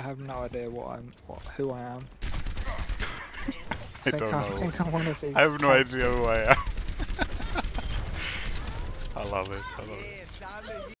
I have no idea what I'm, what, who I am. I I don't I, know. think I'm one of these. I have no idea who I am. I love it. I love it.